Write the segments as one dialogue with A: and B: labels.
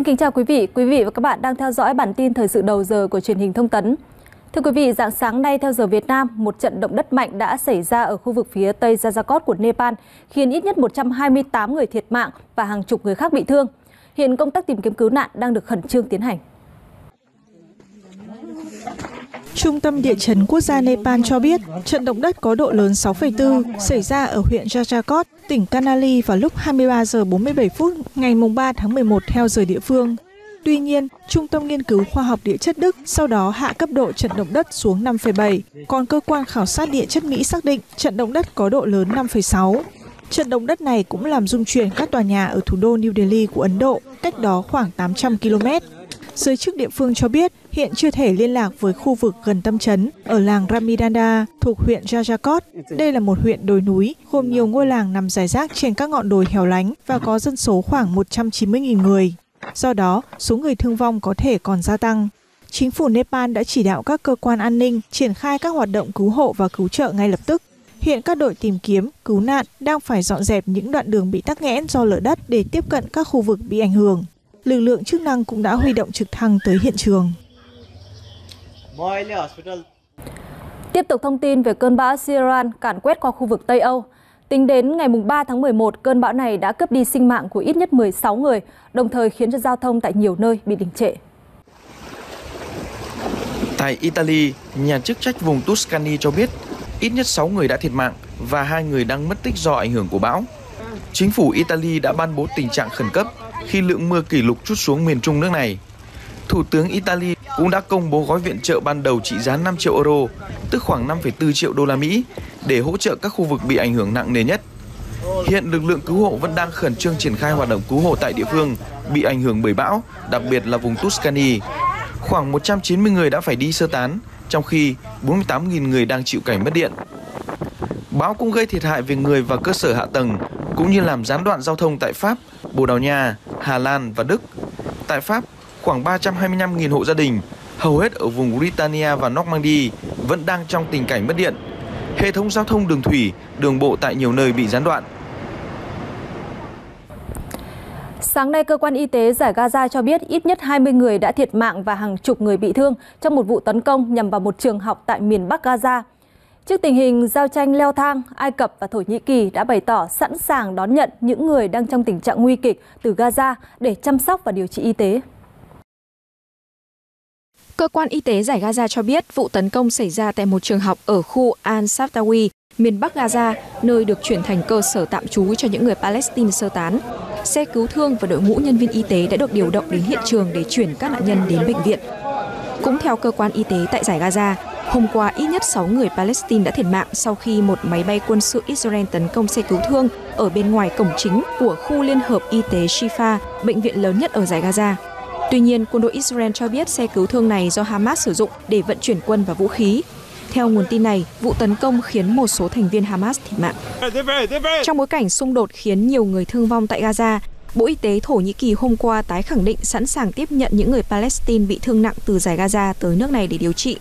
A: Xin kính chào quý vị. Quý vị và các bạn đang theo dõi bản tin thời sự đầu giờ của truyền hình thông tấn. Thưa quý vị, dạng sáng nay theo giờ Việt Nam, một trận động đất mạnh đã xảy ra ở khu vực phía tây Jajakot của Nepal, khiến ít nhất 128 người thiệt mạng và hàng chục người khác bị thương. Hiện công tác tìm kiếm cứu nạn đang được khẩn trương tiến hành.
B: Trung tâm Địa chấn Quốc gia Nepal cho biết trận động đất có độ lớn 6,4 xảy ra ở huyện Jajakot, tỉnh Kanali vào lúc 23 giờ 47 phút ngày 3 tháng 11 theo giờ địa phương. Tuy nhiên, Trung tâm Nghiên cứu Khoa học Địa chất Đức sau đó hạ cấp độ trận động đất xuống 5,7, còn cơ quan khảo sát địa chất Mỹ xác định trận động đất có độ lớn 5,6. Trận động đất này cũng làm rung chuyển các tòa nhà ở thủ đô New Delhi của Ấn Độ, cách đó khoảng 800 km. Giới chức địa phương cho biết hiện chưa thể liên lạc với khu vực gần tâm chấn ở làng Ramidanda thuộc huyện Jajakot. Đây là một huyện đồi núi gồm nhiều ngôi làng nằm rải rác trên các ngọn đồi hẻo lánh và có dân số khoảng 190.000 người. Do đó, số người thương vong có thể còn gia tăng. Chính phủ Nepal đã chỉ đạo các cơ quan an ninh triển khai các hoạt động cứu hộ và cứu trợ ngay lập tức. Hiện các đội tìm kiếm, cứu nạn đang phải dọn dẹp những đoạn đường bị tắc nghẽn do lở đất để tiếp cận các khu vực bị ảnh hưởng lực lượng chức năng cũng đã huy động trực thăng tới hiện trường.
A: Tiếp tục thông tin về cơn bão Siran càn quét qua khu vực Tây Âu. Tính đến ngày 3 tháng 11, cơn bão này đã cướp đi sinh mạng của ít nhất 16 người, đồng thời khiến cho giao thông tại nhiều nơi bị đình trệ.
C: Tại Italy, nhà chức trách vùng Tuscany cho biết ít nhất 6 người đã thiệt mạng và hai người đang mất tích do ảnh hưởng của bão. Chính phủ Italy đã ban bố tình trạng khẩn cấp khi lượng mưa kỷ lục chút xuống miền trung nước này. Thủ tướng Italy cũng đã công bố gói viện trợ ban đầu trị giá 5 triệu euro, tức khoảng 5,4 triệu đô la Mỹ, để hỗ trợ các khu vực bị ảnh hưởng nặng nề nhất. Hiện lực lượng cứu hộ vẫn đang khẩn trương triển khai hoạt động cứu hộ tại địa phương bị ảnh hưởng bởi bão, đặc biệt là vùng Tuscany. Khoảng 190 người đã phải đi sơ tán, trong khi 48.000 người đang chịu cảnh mất điện. Bão cũng gây thiệt hại về người và cơ sở hạ tầng, cũng như làm gián đoạn giao thông tại Pháp, Bồ Đào Nha, Hà Lan và Đức. Tại Pháp, khoảng 325.000 hộ gia đình, hầu hết ở vùng Britannia và Normandy vẫn đang trong tình cảnh mất điện. Hệ thống giao thông đường thủy, đường bộ tại nhiều nơi bị gián đoạn.
A: Sáng nay, cơ quan y tế giải Gaza cho biết ít nhất 20 người đã thiệt mạng và hàng chục người bị thương trong một vụ tấn công nhằm vào một trường học tại miền Bắc Gaza. Trước tình hình giao tranh leo thang, Ai Cập và Thổ Nhĩ Kỳ đã bày tỏ sẵn sàng đón nhận những người đang trong tình trạng nguy kịch từ Gaza để chăm sóc và điều trị y tế.
D: Cơ quan y tế giải Gaza cho biết vụ tấn công xảy ra tại một trường học ở khu Al-Saftawi, miền Bắc Gaza, nơi được chuyển thành cơ sở tạm trú cho những người Palestine sơ tán. Xe cứu thương và đội ngũ nhân viên y tế đã được điều động đến hiện trường để chuyển các nạn nhân đến bệnh viện. Cũng theo cơ quan y tế tại giải Gaza, Hôm qua, ít nhất 6 người Palestine đã thiệt mạng sau khi một máy bay quân sự Israel tấn công xe cứu thương ở bên ngoài cổng chính của khu liên hợp y tế Shifa, bệnh viện lớn nhất ở giải Gaza. Tuy nhiên, quân đội Israel cho biết xe cứu thương này do Hamas sử dụng để vận chuyển quân và vũ khí. Theo nguồn tin này, vụ tấn công khiến một số thành viên Hamas thiệt mạng. Trong bối cảnh xung đột khiến nhiều người thương vong tại Gaza, Bộ Y tế Thổ Nhĩ Kỳ hôm qua tái khẳng định sẵn sàng tiếp nhận những người Palestine bị thương nặng từ giải Gaza tới nước này để điều trị.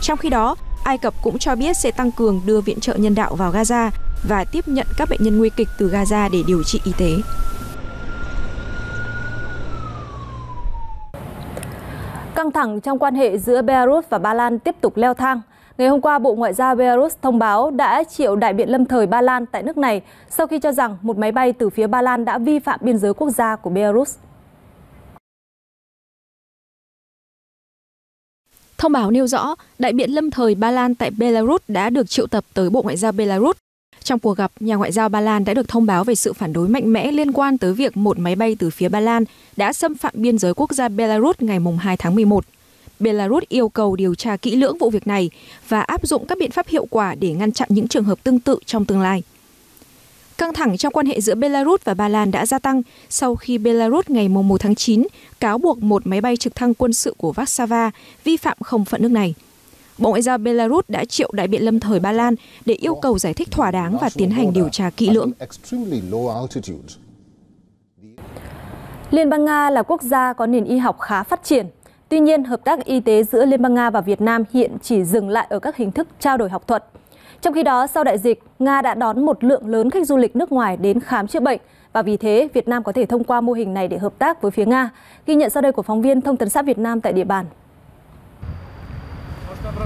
D: Trong khi đó, Ai Cập cũng cho biết sẽ tăng cường đưa viện trợ nhân đạo vào Gaza và tiếp nhận các bệnh nhân nguy kịch từ Gaza để điều trị y tế.
A: Căng thẳng trong quan hệ giữa Belarus và Ba Lan tiếp tục leo thang. Ngày hôm qua, Bộ Ngoại giao Belarus thông báo đã triệu đại biện lâm thời Ba Lan tại nước này sau khi cho rằng một máy bay từ phía Ba Lan đã vi phạm biên giới quốc gia của Belarus.
D: Thông báo nêu rõ, đại biện lâm thời Ba Lan tại Belarus đã được triệu tập tới Bộ Ngoại giao Belarus. Trong cuộc gặp, nhà ngoại giao Ba Lan đã được thông báo về sự phản đối mạnh mẽ liên quan tới việc một máy bay từ phía Ba Lan đã xâm phạm biên giới quốc gia Belarus ngày 2 tháng 11. Belarus yêu cầu điều tra kỹ lưỡng vụ việc này và áp dụng các biện pháp hiệu quả để ngăn chặn những trường hợp tương tự trong tương lai. Căng thẳng trong quan hệ giữa Belarus và Ba Lan đã gia tăng sau khi Belarus ngày 1 tháng 9 cáo buộc một máy bay trực thăng quân sự của Warsaw vi phạm không phận nước này. Bộ Ngoại giao Belarus đã triệu đại biện lâm thời Ba Lan để yêu cầu giải thích thỏa đáng và tiến hành điều tra kỹ lưỡng.
A: Liên bang Nga là quốc gia có nền y học khá phát triển. Tuy nhiên, hợp tác y tế giữa Liên bang Nga và Việt Nam hiện chỉ dừng lại ở các hình thức trao đổi học thuật. Trong khi đó, sau đại dịch, Nga đã đón một lượng lớn khách du lịch nước ngoài đến khám chữa bệnh và vì thế Việt Nam có thể thông qua mô hình này để hợp tác với phía Nga. Ghi nhận sau đây của phóng viên Thông tấn xã Việt Nam tại địa bàn.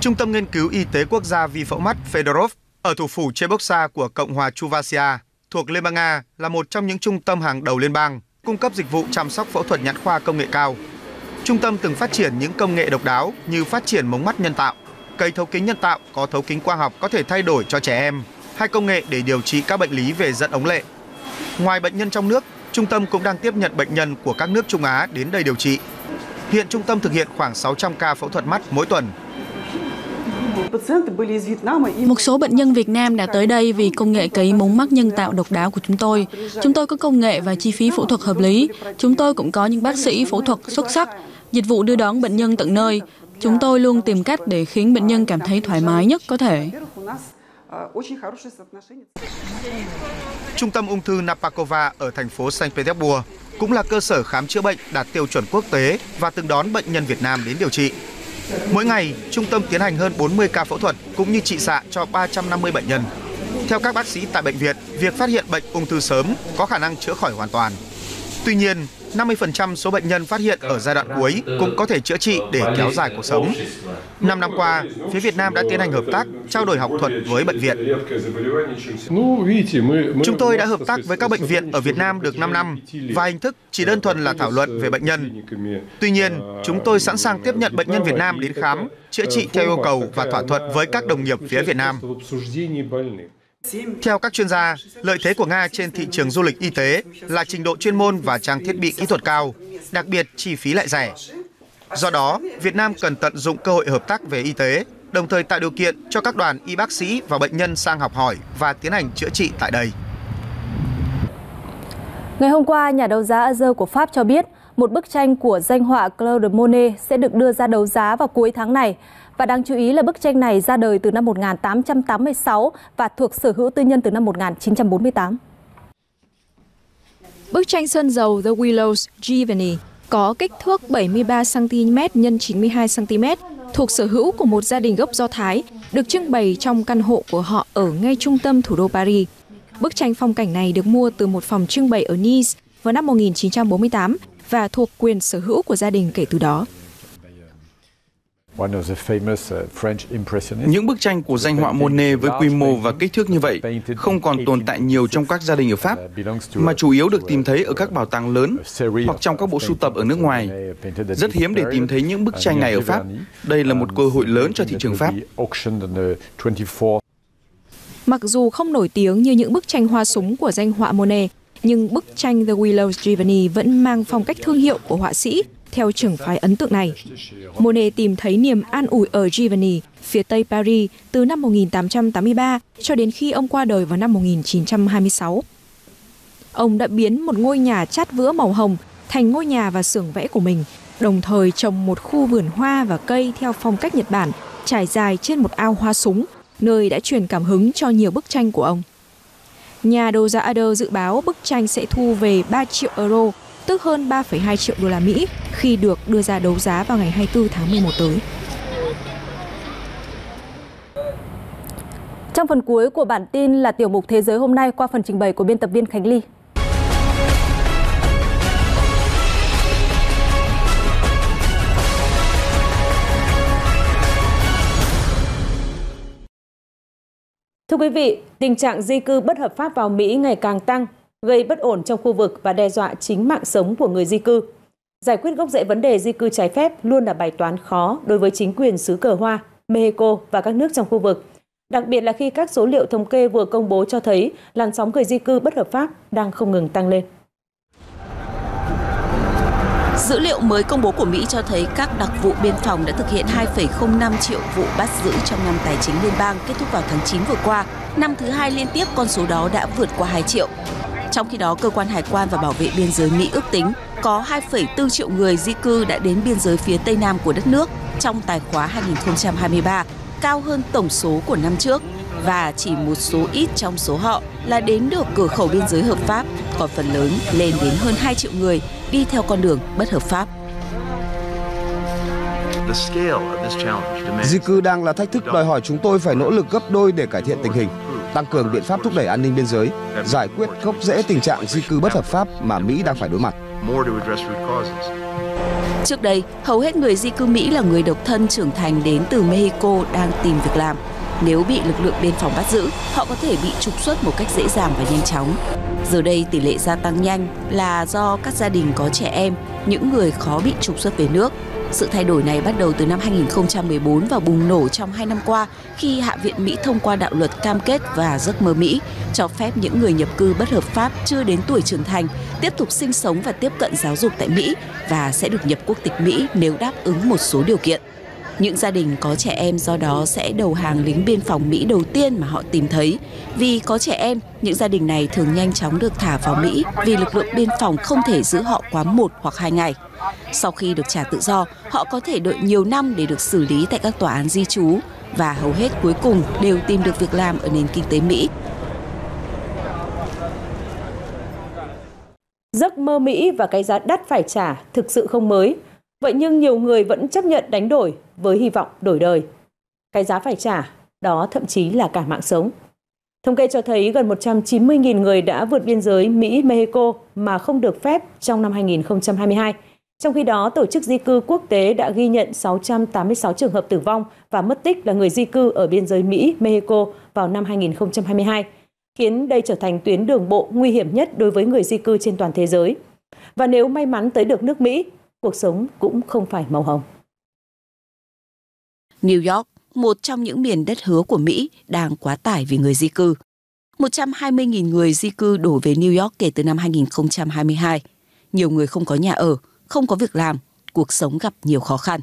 E: Trung tâm Nghiên cứu Y tế Quốc gia vi phẫu mắt Fedorov ở thủ phủ Cheboksha của Cộng hòa Chuvasia thuộc Liên bang Nga là một trong những trung tâm hàng đầu liên bang cung cấp dịch vụ chăm sóc phẫu thuật nhãn khoa công nghệ cao. Trung tâm từng phát triển những công nghệ độc đáo như phát triển mống mắt nhân tạo, cây thấu kính nhân tạo có thấu kính khoa học có thể thay đổi cho trẻ em, hay công nghệ để điều trị các bệnh lý về dẫn ống lệ. Ngoài bệnh nhân trong nước, trung tâm cũng đang tiếp nhận bệnh nhân của các nước Trung Á đến đây điều trị. Hiện trung tâm thực hiện khoảng 600 ca phẫu thuật mắt mỗi tuần.
F: Một số bệnh nhân Việt Nam đã tới đây vì công nghệ cấy mống mắt nhân tạo độc đáo của chúng tôi. Chúng tôi có công nghệ và chi phí phẫu thuật hợp lý. Chúng tôi cũng có những bác sĩ phẫu thuật xuất sắc. Dịch vụ đưa đón bệnh nhân tận nơi. Chúng tôi luôn tìm cách để khiến bệnh nhân cảm thấy thoải mái nhất có thể.
E: Trung tâm ung thư Napakova ở thành phố Saint Petersburg cũng là cơ sở khám chữa bệnh đạt tiêu chuẩn quốc tế và từng đón bệnh nhân Việt Nam đến điều trị. Mỗi ngày, trung tâm tiến hành hơn 40 ca phẫu thuật cũng như trị xạ cho 350 bệnh nhân. Theo các bác sĩ tại bệnh viện, việc phát hiện bệnh ung thư sớm có khả năng chữa khỏi hoàn toàn. Tuy nhiên, 50% số bệnh nhân phát hiện ở giai đoạn cuối cũng có thể chữa trị để kéo dài cuộc sống. Năm năm qua, phía Việt Nam đã tiến hành hợp tác, trao đổi học thuật với bệnh viện. Chúng tôi đã hợp tác với các bệnh viện ở Việt Nam được 5 năm và hình thức chỉ đơn thuần là thảo luận về bệnh nhân. Tuy nhiên, chúng tôi sẵn sàng tiếp nhận bệnh nhân Việt Nam đến khám, chữa trị theo yêu cầu và thỏa thuận với các đồng nghiệp phía Việt Nam. Theo các chuyên gia, lợi thế của Nga trên thị trường du lịch y tế là trình độ chuyên môn và trang thiết bị kỹ thuật cao, đặc biệt chi phí lại rẻ. Do đó, Việt Nam cần tận dụng cơ hội hợp tác về y tế, đồng thời tạo điều kiện cho các đoàn y bác sĩ và bệnh nhân sang học hỏi và tiến hành chữa trị tại đây.
A: Ngày hôm qua, nhà đấu giá Azur của Pháp cho biết một bức tranh của danh họa Claude Monet sẽ được đưa ra đấu giá vào cuối tháng này. Và đáng chú ý là bức tranh này ra đời từ năm 1886 và thuộc sở hữu tư nhân từ năm 1948.
D: Bức tranh sơn dầu The Willows Giverny có kích thước 73cm x 92cm thuộc sở hữu của một gia đình gốc Do Thái, được trưng bày trong căn hộ của họ ở ngay trung tâm thủ đô Paris. Bức tranh phong cảnh này được mua từ một phòng trưng bày ở Nice vào năm 1948 và thuộc quyền sở hữu của gia đình kể từ đó.
G: Uh,
C: Những bức tranh của danh họa Monet với quy mô và kích thước như vậy không còn tồn tại nhiều trong các gia đình ở Pháp, mà chủ yếu được tìm thấy ở các bảo tàng lớn hoặc trong các bộ sưu tập ở nước ngoài. Rất hiếm để tìm thấy những bức tranh này ở Pháp. Đây là một cơ hội lớn cho thị trường Pháp.
D: Mặc dù không nổi tiếng như những bức tranh hoa súng của danh họa Monet, nhưng bức tranh The Willows Giverny vẫn mang phong cách thương hiệu của họa sĩ theo trưởng phái ấn tượng này. Monet tìm thấy niềm an ủi ở Giverny, phía tây Paris, từ năm 1883 cho đến khi ông qua đời vào năm 1926. Ông đã biến một ngôi nhà chát vữa màu hồng thành ngôi nhà và xưởng vẽ của mình, đồng thời trồng một khu vườn hoa và cây theo phong cách Nhật Bản trải dài trên một ao hoa súng, nơi đã truyền cảm hứng cho nhiều bức tranh của ông. Nhà đấu giá Ader dự báo bức tranh sẽ thu về 3 triệu euro, tức hơn 3,2 triệu đô la Mỹ khi được đưa ra đấu giá vào ngày 24 tháng 11 tới.
A: Trong phần cuối của bản tin là tiểu mục Thế giới hôm nay qua phần trình bày của biên tập viên Khánh Ly. Thưa quý vị, tình trạng di cư bất hợp pháp vào Mỹ ngày càng tăng, gây bất ổn trong khu vực và đe dọa chính mạng sống của người di cư. Giải quyết gốc rễ vấn đề di cư trái phép luôn là bài toán khó đối với chính quyền xứ cờ hoa, Mexico và các nước trong khu vực. Đặc biệt là khi các số liệu thống kê vừa công bố cho thấy làn sóng người di cư bất hợp pháp đang không ngừng tăng lên.
H: Dữ liệu mới công bố của Mỹ cho thấy các đặc vụ biên phòng đã thực hiện 2,05 triệu vụ bắt giữ trong năm tài chính liên bang kết thúc vào tháng 9 vừa qua. Năm thứ hai liên tiếp con số đó đã vượt qua 2 triệu. Trong khi đó, cơ quan hải quan và bảo vệ biên giới Mỹ ước tính có 2,4 triệu người di cư đã đến biên giới phía tây nam của đất nước trong tài khóa 2023, cao hơn tổng số của năm trước và chỉ một số ít trong số họ là đến được cửa khẩu biên giới hợp pháp, còn phần lớn lên đến hơn 2 triệu người đi theo con đường bất hợp pháp.
I: Di cư đang là thách thức đòi hỏi chúng tôi phải nỗ lực gấp đôi để cải thiện tình hình.
G: Tăng cường biện pháp thúc đẩy an ninh biên giới, giải quyết gốc rễ tình trạng di cư bất hợp pháp mà Mỹ đang phải đối mặt.
H: Trước đây, hầu hết người di cư Mỹ là người độc thân trưởng thành đến từ Mexico đang tìm việc làm. Nếu bị lực lượng biên phòng bắt giữ, họ có thể bị trục xuất một cách dễ dàng và nhanh chóng. Giờ đây tỷ lệ gia tăng nhanh là do các gia đình có trẻ em, những người khó bị trục xuất về nước. Sự thay đổi này bắt đầu từ năm 2014 và bùng nổ trong hai năm qua khi Hạ viện Mỹ thông qua đạo luật cam kết và giấc mơ Mỹ cho phép những người nhập cư bất hợp pháp chưa đến tuổi trưởng thành tiếp tục sinh sống và tiếp cận giáo dục tại Mỹ và sẽ được nhập quốc tịch Mỹ nếu đáp ứng một số điều kiện. Những gia đình có trẻ em do đó sẽ đầu hàng lính biên phòng Mỹ đầu tiên mà họ tìm thấy. Vì có trẻ em, những gia đình này thường nhanh chóng được thả vào Mỹ vì lực lượng biên phòng không thể giữ họ quá một hoặc hai ngày. Sau khi được trả tự do, họ có thể đợi nhiều năm để được xử lý tại các tòa án di trú và hầu hết cuối cùng đều tìm được việc làm ở nền kinh tế Mỹ.
I: Giấc mơ Mỹ và cái giá đắt phải trả thực sự không mới. Vậy nhưng nhiều người vẫn chấp nhận đánh đổi với hy vọng đổi đời. Cái giá phải trả, đó thậm chí là cả mạng sống. Thống kê cho thấy gần 190.000 người đã vượt biên giới Mỹ-Mexico mà không được phép trong năm 2022. Trong khi đó, Tổ chức Di cư Quốc tế đã ghi nhận 686 trường hợp tử vong và mất tích là người di cư ở biên giới Mỹ-Mexico vào năm 2022, khiến đây trở thành tuyến đường bộ nguy hiểm nhất đối với người di cư trên toàn thế giới. Và nếu may mắn tới được nước Mỹ, cuộc sống cũng không phải màu hồng.
H: New York, một trong những miền đất hứa của Mỹ, đang quá tải vì người di cư. 120.000 người di cư đổ về New York kể từ năm 2022. Nhiều người không có nhà ở, không có việc làm, cuộc sống gặp nhiều khó khăn.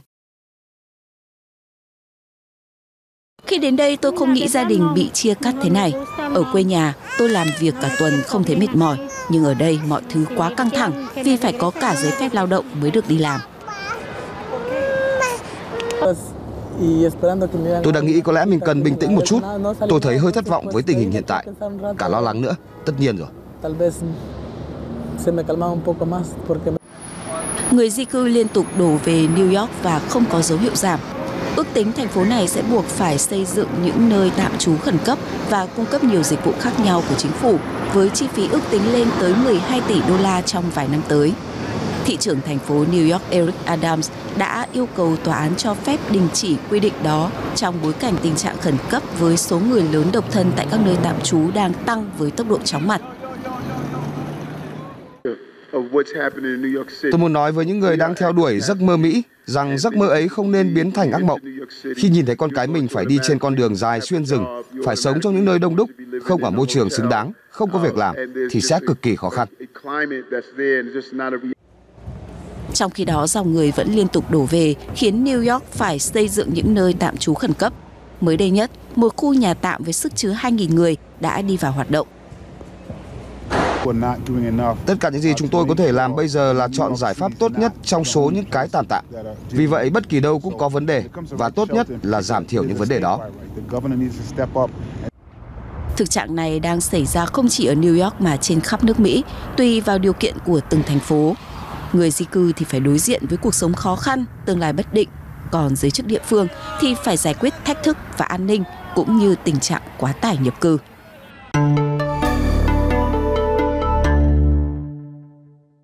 H: Khi đến đây tôi không nghĩ gia đình bị chia cắt thế này. Ở quê nhà, tôi làm việc cả tuần không thấy mệt mỏi, nhưng ở đây mọi thứ quá căng thẳng vì phải có cả giấy phép lao động mới được đi làm.
G: Tôi đã nghĩ có lẽ mình cần bình tĩnh một chút. Tôi thấy hơi thất vọng với tình hình hiện tại. Cả lo lắng nữa, tất nhiên rồi.
H: Người di cư liên tục đổ về New York và không có dấu hiệu giảm. Ước tính thành phố này sẽ buộc phải xây dựng những nơi tạm trú khẩn cấp và cung cấp nhiều dịch vụ khác nhau của chính phủ, với chi phí ước tính lên tới 12 tỷ đô la trong vài năm tới. Thị trưởng thành phố New York Eric Adams đã yêu cầu tòa án cho phép đình chỉ quy định đó trong bối cảnh tình trạng khẩn cấp với số người lớn độc thân tại các nơi tạm trú đang tăng với tốc độ chóng mặt.
G: Tôi muốn nói với những người đang theo đuổi giấc mơ Mỹ rằng giấc mơ ấy không nên biến thành ác mộng. Khi nhìn thấy con cái mình phải đi trên con đường dài xuyên rừng, phải sống trong những nơi đông đúc, không ở môi trường xứng đáng, không có việc làm, thì sẽ cực kỳ khó khăn.
H: Trong khi đó, dòng người vẫn liên tục đổ về, khiến New York phải xây dựng những nơi tạm trú khẩn cấp. Mới đây nhất, một khu nhà tạm với sức chứa 2.000 người đã đi vào hoạt động.
G: Tất cả những gì chúng tôi có thể làm bây giờ là chọn giải pháp tốt nhất trong số những cái tàn tạ. Vì vậy, bất kỳ đâu cũng có vấn đề, và tốt nhất là giảm thiểu những vấn đề đó.
H: Thực trạng này đang xảy ra không chỉ ở New York mà trên khắp nước Mỹ, tùy vào điều kiện của từng thành phố. Người di cư thì phải đối diện với cuộc sống khó khăn, tương lai bất định, còn giới chức địa phương thì phải giải quyết thách thức và an ninh cũng như tình trạng quá tải nhập cư.